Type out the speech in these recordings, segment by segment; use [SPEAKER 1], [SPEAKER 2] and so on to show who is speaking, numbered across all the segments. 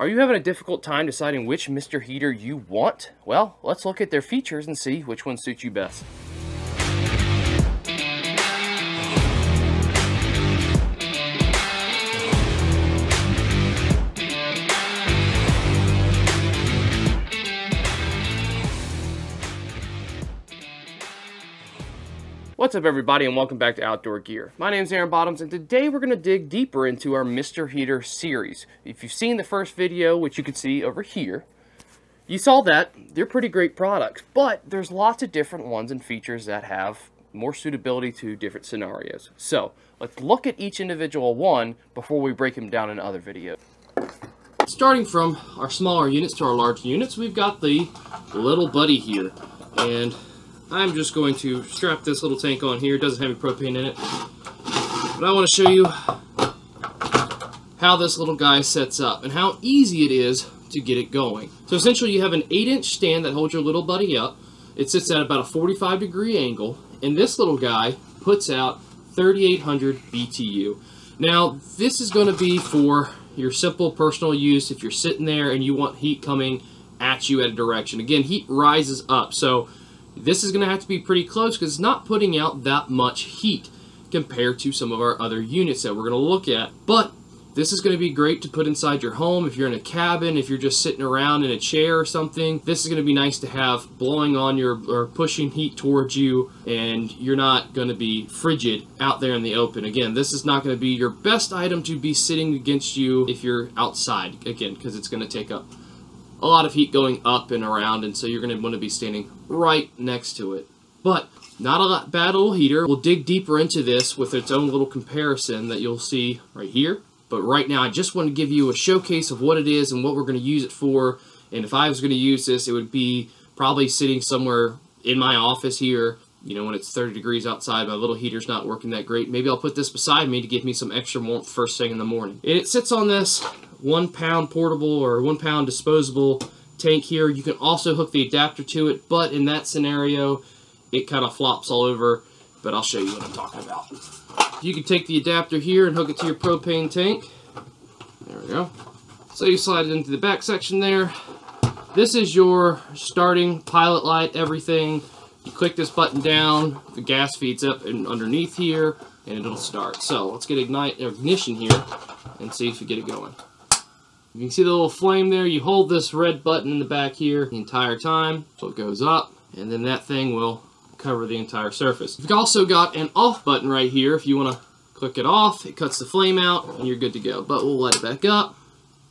[SPEAKER 1] Are you having a difficult time deciding which Mr. Heater you want? Well, let's look at their features and see which one suits you best. What's up everybody and welcome back to Outdoor Gear. My name is Aaron Bottoms and today we're going to dig deeper into our Mr. Heater series. If you've seen the first video, which you can see over here, you saw that they're pretty great products, but there's lots of different ones and features that have more suitability to different scenarios. So let's look at each individual one before we break them down in other videos. Starting from our smaller units to our large units, we've got the little buddy here. And I'm just going to strap this little tank on here. It doesn't have any propane in it. But I want to show you how this little guy sets up and how easy it is to get it going. So essentially you have an 8-inch stand that holds your little buddy up. It sits at about a 45 degree angle and this little guy puts out 3800 BTU. Now this is going to be for your simple personal use if you're sitting there and you want heat coming at you at a direction. Again, heat rises up. So this is going to have to be pretty close because it's not putting out that much heat compared to some of our other units that we're going to look at. But this is going to be great to put inside your home if you're in a cabin, if you're just sitting around in a chair or something. This is going to be nice to have blowing on your or pushing heat towards you and you're not going to be frigid out there in the open. Again, this is not going to be your best item to be sitting against you if you're outside, again, because it's going to take up a lot of heat going up and around, and so you're going to want to be standing right next to it. But not a bad little heater. We'll dig deeper into this with its own little comparison that you'll see right here. But right now, I just want to give you a showcase of what it is and what we're going to use it for. And if I was going to use this, it would be probably sitting somewhere in my office here, you know, when it's 30 degrees outside, my little heater's not working that great. Maybe I'll put this beside me to give me some extra warmth first thing in the morning. And it sits on this one pound portable or one pound disposable tank here. You can also hook the adapter to it, but in that scenario, it kind of flops all over, but I'll show you what I'm talking about. You can take the adapter here and hook it to your propane tank. There we go. So you slide it into the back section there. This is your starting pilot light, everything. You click this button down, the gas feeds up and underneath here, and it'll start. So let's get ignite ignition here and see if you get it going. You can see the little flame there. You hold this red button in the back here the entire time. So it goes up, and then that thing will cover the entire surface. You've also got an off button right here. If you want to click it off, it cuts the flame out, and you're good to go. But we'll let it back up,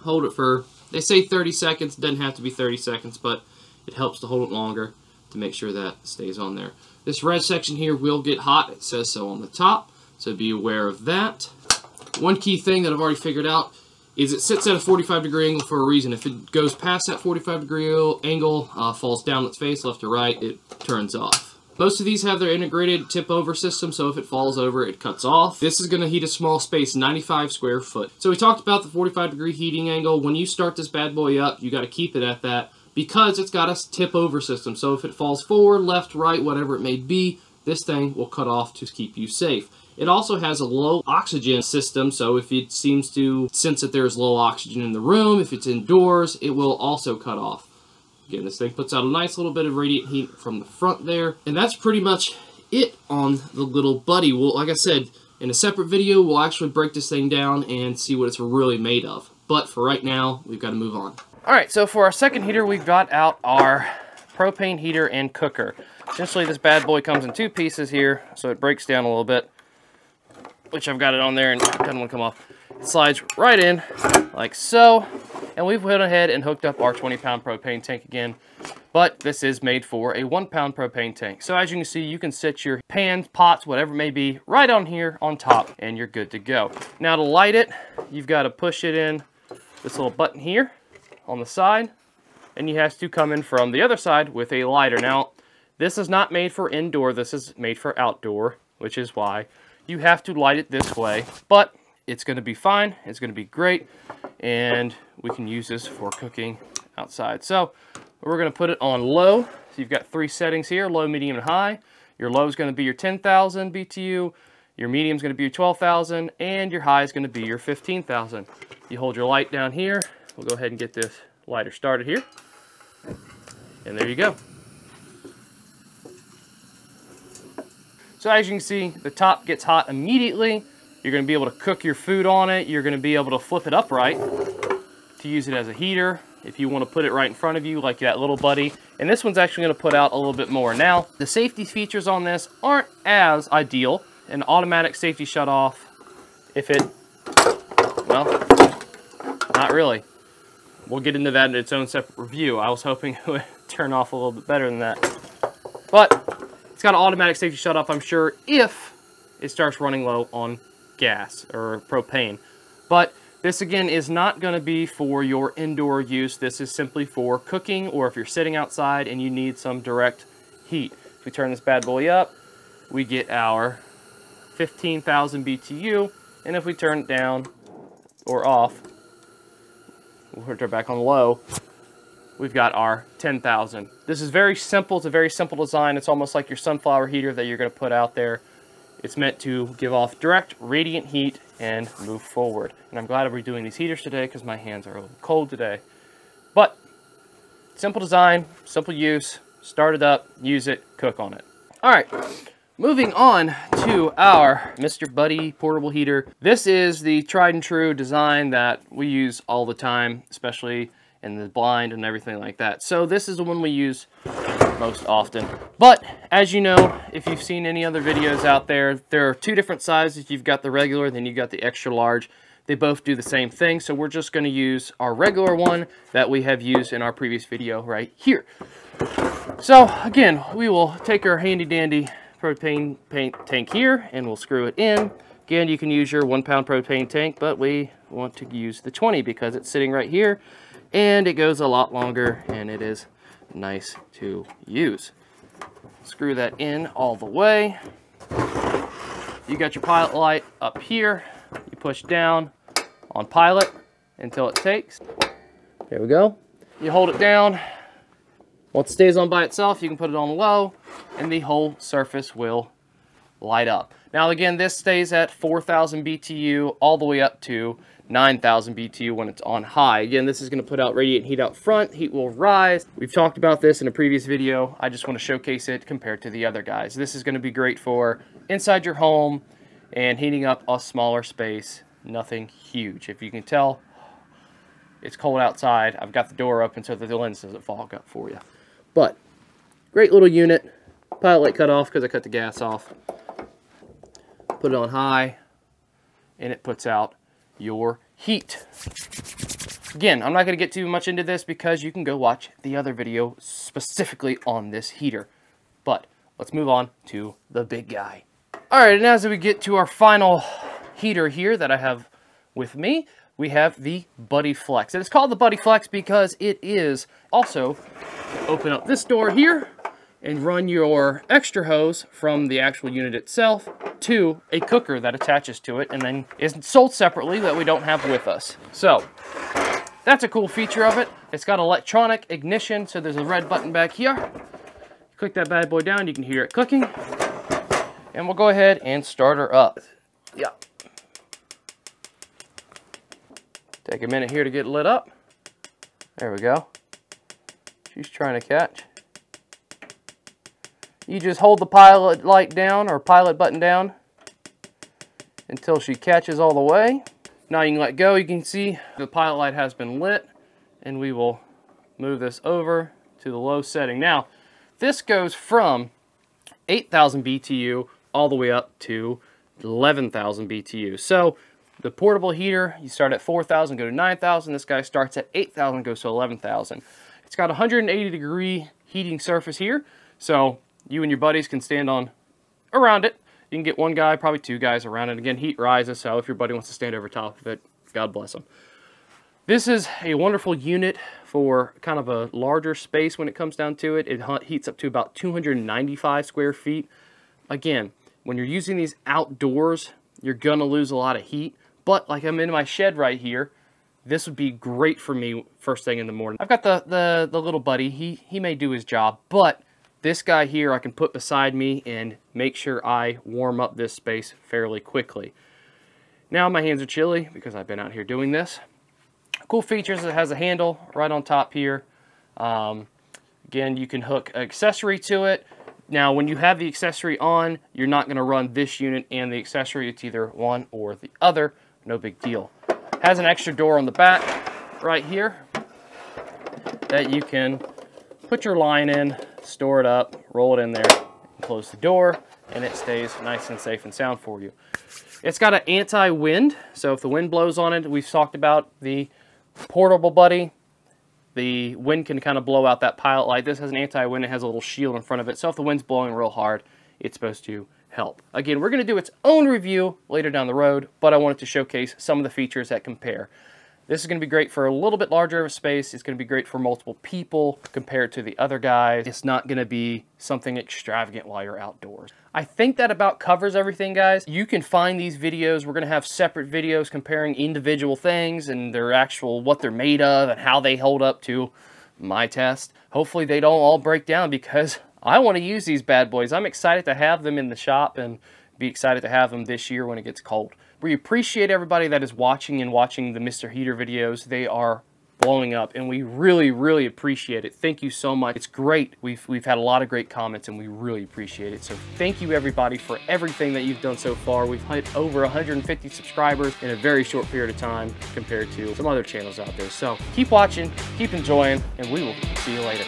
[SPEAKER 1] hold it for, they say 30 seconds. It doesn't have to be 30 seconds, but it helps to hold it longer to make sure that stays on there. This red section here will get hot. It says so on the top, so be aware of that. One key thing that I've already figured out is it sits at a 45 degree angle for a reason. If it goes past that 45 degree angle, uh, falls down its face left to right, it turns off. Most of these have their integrated tip over system, so if it falls over, it cuts off. This is going to heat a small space, 95 square foot. So we talked about the 45 degree heating angle. When you start this bad boy up, you got to keep it at that because it's got a tip over system. So if it falls forward, left, right, whatever it may be, this thing will cut off to keep you safe. It also has a low oxygen system, so if it seems to sense that there's low oxygen in the room, if it's indoors, it will also cut off. Again, this thing puts out a nice little bit of radiant heat from the front there. And that's pretty much it on the little buddy. Well, like I said, in a separate video, we'll actually break this thing down and see what it's really made of. But for right now, we've got to move on. All right, so for our second heater, we've got out our propane heater and cooker. Essentially, this bad boy comes in two pieces here, so it breaks down a little bit which I've got it on there and doesn't want to come off. It slides right in like so. And we've went ahead and hooked up our 20 pound propane tank again. But this is made for a one pound propane tank. So as you can see, you can set your pans, pots, whatever it may be, right on here on top and you're good to go. Now to light it, you've got to push it in this little button here on the side. And you have to come in from the other side with a lighter. Now, this is not made for indoor, this is made for outdoor, which is why you have to light it this way, but it's going to be fine. It's going to be great, and we can use this for cooking outside. So we're going to put it on low. So you've got three settings here, low, medium, and high. Your low is going to be your 10,000 BTU, your medium is going to be your 12,000, and your high is going to be your 15,000. You hold your light down here, we'll go ahead and get this lighter started here. And there you go. So as you can see, the top gets hot immediately. You're going to be able to cook your food on it. You're going to be able to flip it upright to use it as a heater if you want to put it right in front of you like that little buddy. And this one's actually going to put out a little bit more. Now, the safety features on this aren't as ideal. An automatic safety shut off, if it, well, not really. We'll get into that in its own separate review. I was hoping it would turn off a little bit better than that. But it's got an automatic safety shut off, I'm sure, if it starts running low on gas or propane. But this again is not going to be for your indoor use. This is simply for cooking or if you're sitting outside and you need some direct heat. If we turn this bad boy up, we get our 15,000 BTU. And if we turn it down or off, we'll put it back on low, we've got our 10,000. This is very simple. It's a very simple design. It's almost like your sunflower heater that you're going to put out there. It's meant to give off direct radiant heat and move forward. And I'm glad we're doing these heaters today because my hands are a little cold today. But simple design, simple use, start it up, use it, cook on it. All right, moving on to our Mr. Buddy portable heater. This is the tried and true design that we use all the time, especially in the blind and everything like that. So this is the one we use most often. But as you know, if you've seen any other videos out there, there are two different sizes. You've got the regular, then you've got the extra large. They both do the same thing, so we're just going to use our regular one that we have used in our previous video right here. So again, we will take our handy dandy propane paint tank here and we'll screw it in. Again, you can use your one pound propane tank, but we want to use the 20 because it's sitting right here and it goes a lot longer and it is nice to use. Screw that in all the way. You got your pilot light up here. You push down on pilot until it takes. There we go. You hold it down. Once it stays on by itself, you can put it on low and the whole surface will light up. Now again, this stays at 4,000 BTU all the way up to 9,000 BTU when it's on high. Again, this is going to put out radiant heat out front. Heat will rise. We've talked about this in a previous video. I just want to showcase it compared to the other guys. This is going to be great for inside your home and heating up a smaller space. Nothing huge. If you can tell, it's cold outside. I've got the door open so that the lens doesn't fog up for you. But, great little unit. Pilot light cut off because I cut the gas off. Put it on high, and it puts out your heat. Again, I'm not going to get too much into this because you can go watch the other video specifically on this heater. But let's move on to the big guy. All right, and as we get to our final heater here that I have with me, we have the Buddy Flex. And it's called the Buddy Flex because it is also, open up this door here, and run your extra hose from the actual unit itself to a cooker that attaches to it and then is sold separately that we don't have with us. So that's a cool feature of it. It's got electronic ignition, so there's a red button back here. Click that bad boy down, you can hear it cooking. And we'll go ahead and start her up. Yeah. Take a minute here to get lit up. There we go. She's trying to catch. You just hold the pilot light down or pilot button down until she catches all the way. Now you can let go. You can see the pilot light has been lit and we will move this over to the low setting. Now, this goes from 8,000 BTU all the way up to 11,000 BTU. So the portable heater, you start at 4,000, go to 9,000. This guy starts at 8,000, goes to 11,000. It's got 180 degree heating surface here. So you and your buddies can stand on around it. You can get one guy, probably two guys around it. Again, heat rises, so if your buddy wants to stand over top of it, God bless them. This is a wonderful unit for kind of a larger space when it comes down to it. It heats up to about 295 square feet. Again, when you're using these outdoors, you're going to lose a lot of heat. But like I'm in my shed right here, this would be great for me first thing in the morning. I've got the, the, the little buddy. He, he may do his job, but this guy here I can put beside me and make sure I warm up this space fairly quickly. Now my hands are chilly because I've been out here doing this. Cool features, it has a handle right on top here. Um, again, you can hook accessory to it. Now, when you have the accessory on, you're not going to run this unit and the accessory. It's either one or the other. No big deal. Has an extra door on the back right here that you can put your line in, store it up, roll it in there, close the door, and it stays nice and safe and sound for you. It's got an anti-wind, so if the wind blows on it, we've talked about the portable buddy, the wind can kind of blow out that pilot light. This has an anti-wind, it has a little shield in front of it, so if the wind's blowing real hard, it's supposed to help. Again, we're going to do its own review later down the road, but I wanted to showcase some of the features that compare. This is going to be great for a little bit larger of a space. It's going to be great for multiple people compared to the other guys. It's not going to be something extravagant while you're outdoors. I think that about covers everything, guys. You can find these videos. We're going to have separate videos comparing individual things and their actual, what they're made of and how they hold up to my test. Hopefully they don't all break down because I want to use these bad boys. I'm excited to have them in the shop and be excited to have them this year when it gets cold. We appreciate everybody that is watching and watching the Mr. Heater videos. They are blowing up and we really really appreciate it. Thank you so much. It's great. We've we've had a lot of great comments and we really appreciate it. So thank you everybody for everything that you've done so far. We've hit over 150 subscribers in a very short period of time compared to some other channels out there. So keep watching keep enjoying and we will see you later